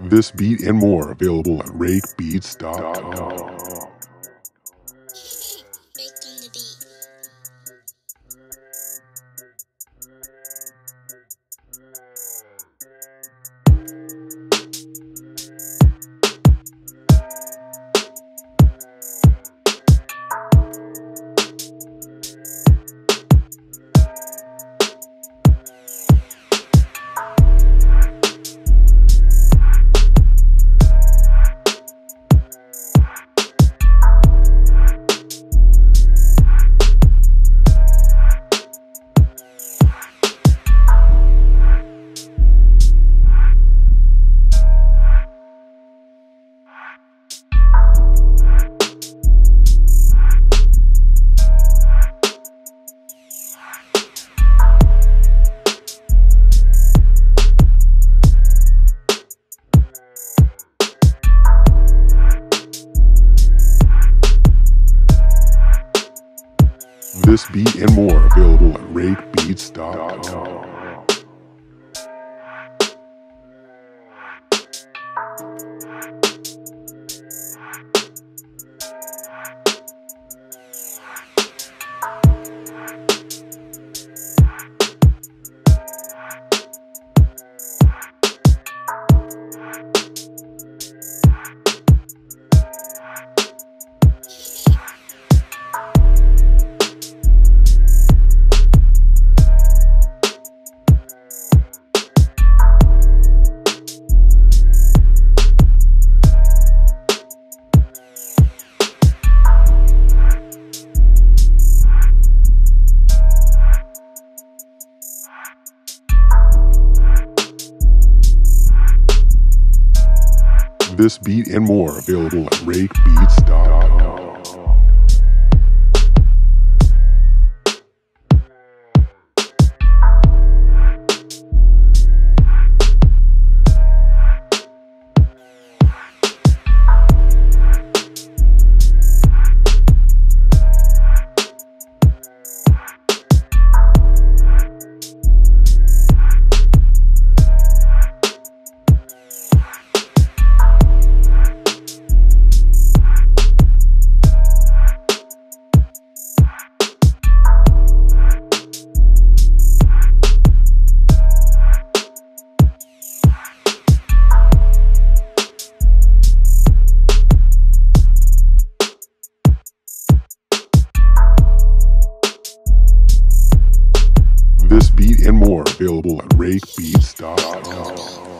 This beat and more available at rakebeats.com. beat and more available at rakebeats.com. This beat and more available at rakebeats.com. and more available at rakebeats.com.